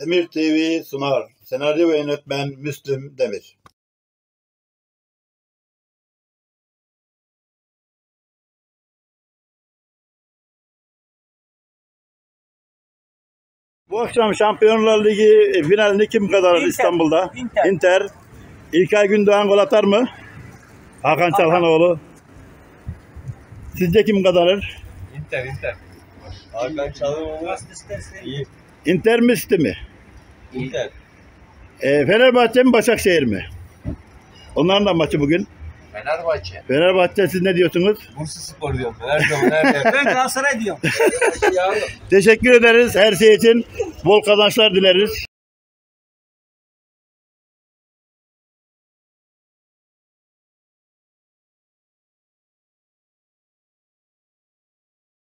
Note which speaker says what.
Speaker 1: Demir TV sunar. Senaryo ve yönetmen Müslüm Demir. Bu akşam Şampiyonlar Ligi finalini kim kazanır
Speaker 2: Inter.
Speaker 1: İstanbul'da?
Speaker 2: Inter.
Speaker 1: Inter. İlkay Gündoğan gol atar mı? Hakan Çalhanoğlu. Sizce kim kazanır?
Speaker 3: Inter Inter. Hakan Çalhanoğlu iyi.
Speaker 1: Inter mi mi?
Speaker 3: Inter.
Speaker 1: E, Fenerbahçe mi Başakşehir mi? Onların da maçı bugün.
Speaker 3: Fenerbahçe.
Speaker 1: Fenerbahçe siz ne diyorsunuz?
Speaker 3: Bursa Spor diyorum. Her zaman her.
Speaker 2: Ben Galatasaray diyorum.
Speaker 1: Teşekkür ederiz her şey için. Bol kazançlar dileriz.